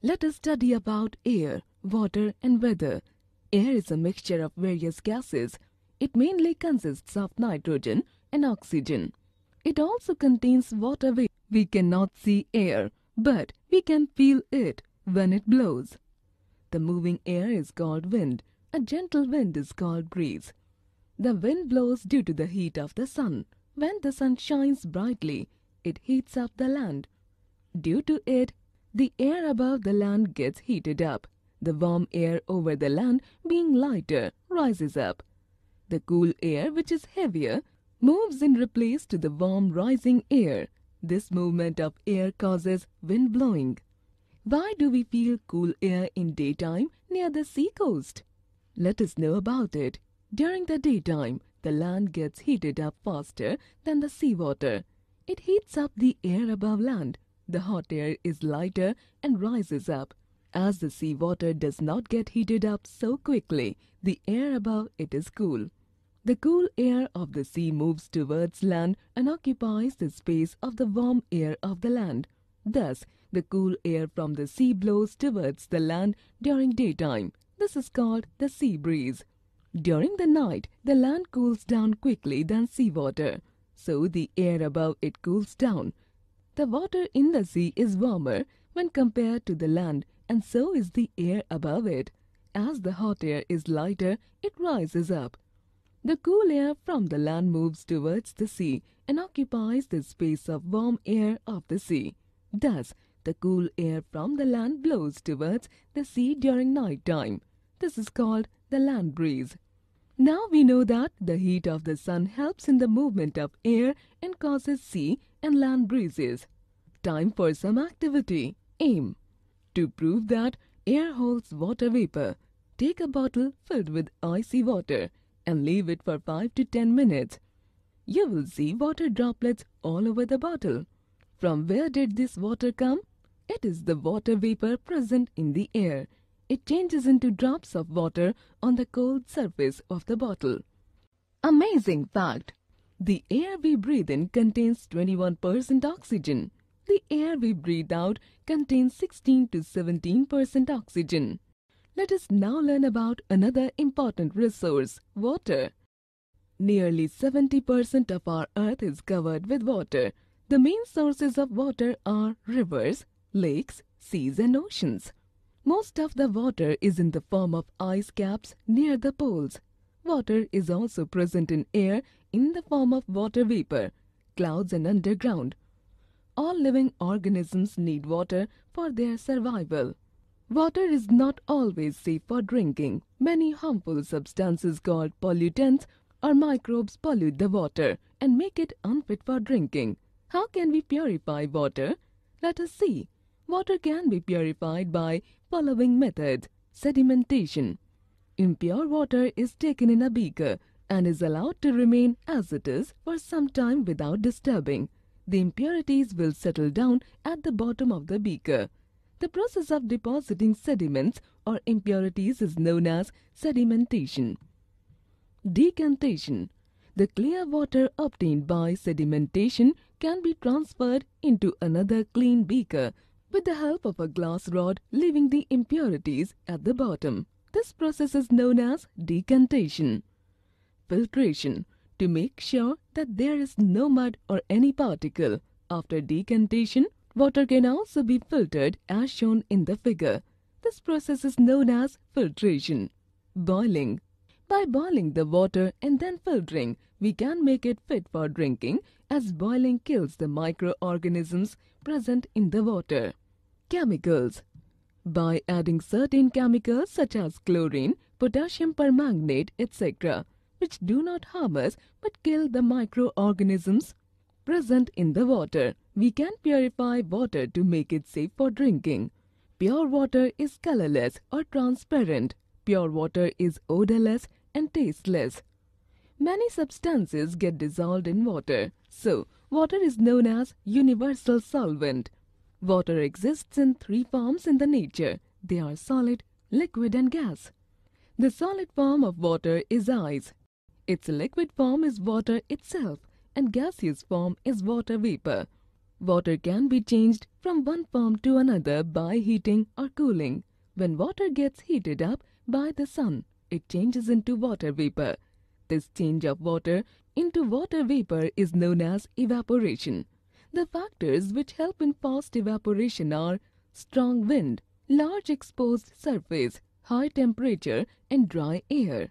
Let us study about air, water and weather. Air is a mixture of various gases. It mainly consists of nitrogen and oxygen. It also contains water. We cannot see air, but we can feel it when it blows. The moving air is called wind. A gentle wind is called breeze. The wind blows due to the heat of the sun. When the sun shines brightly, it heats up the land. Due to it, the air above the land gets heated up. The warm air over the land, being lighter, rises up. The cool air, which is heavier, moves in replace to the warm rising air. This movement of air causes wind blowing. Why do we feel cool air in daytime near the sea coast? Let us know about it. During the daytime, the land gets heated up faster than the seawater. It heats up the air above land. The hot air is lighter and rises up. As the seawater does not get heated up so quickly, the air above it is cool. The cool air of the sea moves towards land and occupies the space of the warm air of the land. Thus, the cool air from the sea blows towards the land during daytime. This is called the sea breeze. During the night, the land cools down quickly than seawater, so the air above it cools down. The water in the sea is warmer when compared to the land and so is the air above it. As the hot air is lighter, it rises up. The cool air from the land moves towards the sea and occupies the space of warm air of the sea. Thus, the cool air from the land blows towards the sea during night time. This is called the land breeze. Now we know that the heat of the sun helps in the movement of air and causes sea and land breezes. Time for some activity. Aim. To prove that air holds water vapor, take a bottle filled with icy water and leave it for 5 to 10 minutes. You will see water droplets all over the bottle. From where did this water come? It is the water vapor present in the air. It changes into drops of water on the cold surface of the bottle. Amazing fact! The air we breathe in contains 21% oxygen. The air we breathe out contains 16 to 17% oxygen. Let us now learn about another important resource, water. Nearly 70% of our earth is covered with water. The main sources of water are rivers, lakes, seas and oceans. Most of the water is in the form of ice caps near the poles. Water is also present in air in the form of water vapor, clouds and underground. All living organisms need water for their survival. Water is not always safe for drinking. Many harmful substances called pollutants or microbes pollute the water and make it unfit for drinking. How can we purify water? Let us see. Water can be purified by following method Sedimentation. Impure water is taken in a beaker and is allowed to remain as it is for some time without disturbing. The impurities will settle down at the bottom of the beaker. The process of depositing sediments or impurities is known as sedimentation. Decantation. The clear water obtained by sedimentation can be transferred into another clean beaker with the help of a glass rod leaving the impurities at the bottom. This process is known as decantation. Filtration. To make sure that there is no mud or any particle. After decantation, water can also be filtered as shown in the figure. This process is known as filtration. Boiling. By boiling the water and then filtering, we can make it fit for drinking as boiling kills the microorganisms present in the water. Chemicals. By adding certain chemicals such as chlorine, potassium permanganate, etc., which do not harm us but kill the microorganisms present in the water, we can purify water to make it safe for drinking. Pure water is colorless or transparent. Pure water is odorless and tasteless. Many substances get dissolved in water, so water is known as universal solvent. Water exists in three forms in the nature. They are solid, liquid and gas. The solid form of water is ice. Its liquid form is water itself and gaseous form is water vapor. Water can be changed from one form to another by heating or cooling. When water gets heated up by the sun, it changes into water vapor. This change of water into water vapor is known as evaporation. The factors which help in fast evaporation are strong wind, large exposed surface, high temperature and dry air.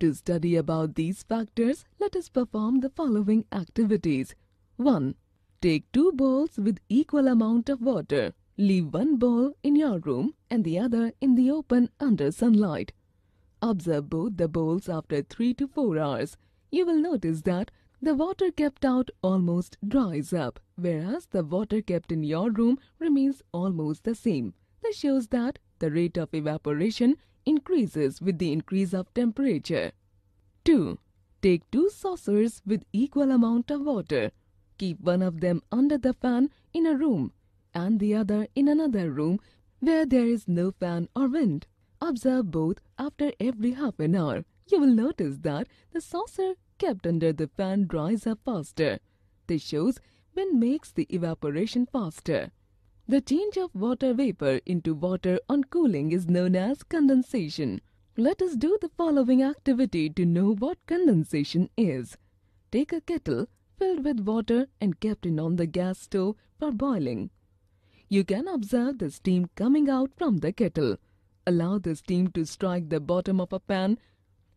To study about these factors, let us perform the following activities. 1. Take two bowls with equal amount of water. Leave one bowl in your room and the other in the open under sunlight. Observe both the bowls after 3 to 4 hours. You will notice that the water kept out almost dries up, whereas the water kept in your room remains almost the same. This shows that the rate of evaporation increases with the increase of temperature. 2. Take two saucers with equal amount of water. Keep one of them under the fan in a room and the other in another room where there is no fan or wind. Observe both after every half an hour. You will notice that the saucer kept under the fan dries up faster. This shows wind makes the evaporation faster. The change of water vapor into water on cooling is known as condensation. Let us do the following activity to know what condensation is. Take a kettle filled with water and kept it on the gas stove for boiling. You can observe the steam coming out from the kettle. Allow the steam to strike the bottom of a pan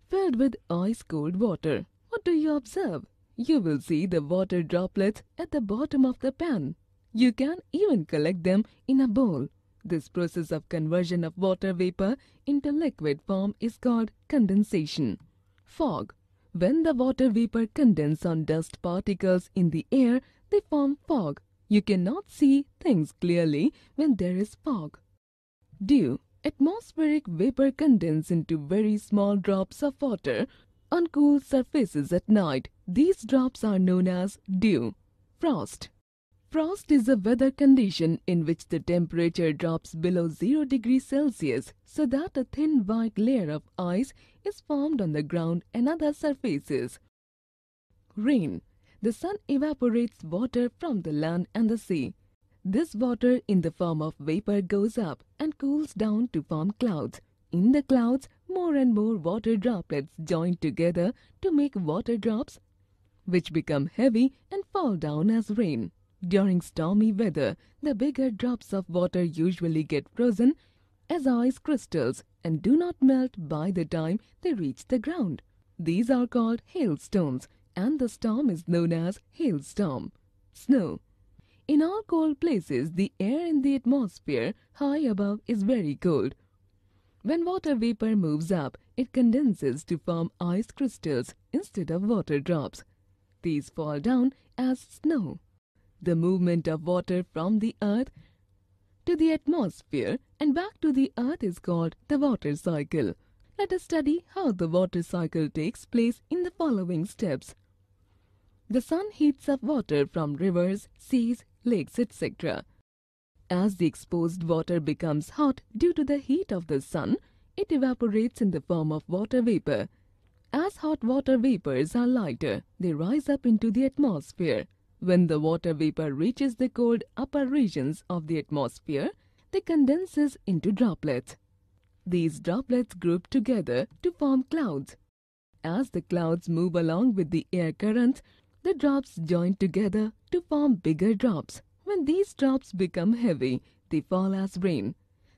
filled with ice-cold water. What do you observe? You will see the water droplets at the bottom of the pan. You can even collect them in a bowl. This process of conversion of water vapor into liquid form is called condensation. Fog. When the water vapor condenses on dust particles in the air, they form fog. You cannot see things clearly when there is fog. Dew. Atmospheric vapor condenses into very small drops of water on cool surfaces at night. These drops are known as dew. Frost. Frost is a weather condition in which the temperature drops below 0 degrees Celsius so that a thin white layer of ice is formed on the ground and other surfaces. Rain. The sun evaporates water from the land and the sea. This water in the form of vapor goes up and cools down to form clouds. In the clouds, more and more water droplets join together to make water drops which become heavy and fall down as rain. During stormy weather, the bigger drops of water usually get frozen as ice crystals and do not melt by the time they reach the ground. These are called hailstones and the storm is known as hailstorm. Snow. In all cold places, the air in the atmosphere high above is very cold. When water vapor moves up, it condenses to form ice crystals instead of water drops. These fall down as snow. The movement of water from the earth to the atmosphere and back to the earth is called the water cycle. Let us study how the water cycle takes place in the following steps. The sun heats up water from rivers, seas, lakes, etc. As the exposed water becomes hot due to the heat of the sun, it evaporates in the form of water vapor. As hot water vapors are lighter, they rise up into the atmosphere. When the water vapor reaches the cold upper regions of the atmosphere, they condenses into droplets. These droplets group together to form clouds. As the clouds move along with the air currents, the drops join together to form bigger drops. When these drops become heavy, they fall as rain.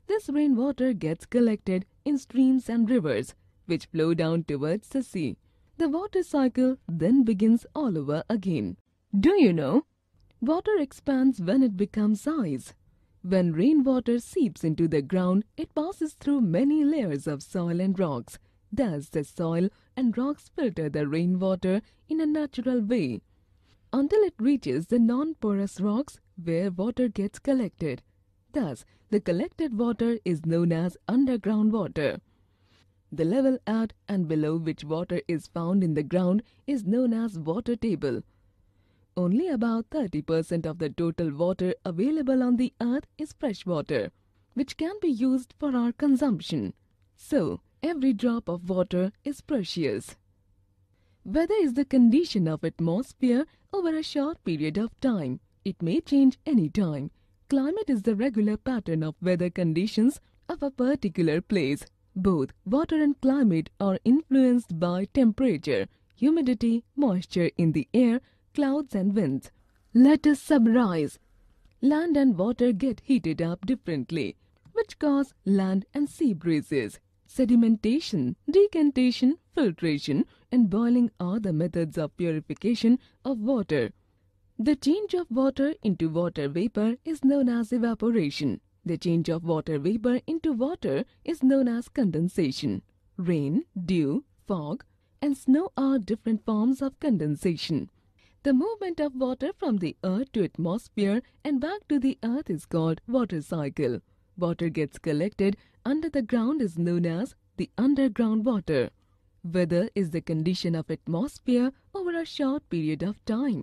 This rainwater gets collected in streams and rivers, which flow down towards the sea. The water cycle then begins all over again. Do you know? Water expands when it becomes ice. When rainwater seeps into the ground, it passes through many layers of soil and rocks. Thus, the soil and rocks filter the rainwater in a natural way until it reaches the non-porous rocks where water gets collected. Thus, the collected water is known as underground water. The level at and below which water is found in the ground is known as water table. Only about 30% of the total water available on the earth is fresh water, which can be used for our consumption. So, every drop of water is precious. Weather is the condition of atmosphere over a short period of time. It may change any time. Climate is the regular pattern of weather conditions of a particular place. Both water and climate are influenced by temperature, humidity, moisture in the air, clouds and winds. Let us summarize. Land and water get heated up differently, which cause land and sea breezes. Sedimentation, decantation, filtration, and boiling are the methods of purification of water. The change of water into water vapor is known as evaporation. The change of water vapor into water is known as condensation. Rain, dew, fog, and snow are different forms of condensation. The movement of water from the earth to atmosphere and back to the earth is called water cycle. Water gets collected under the ground is known as the underground water. Weather is the condition of atmosphere over a short period of time.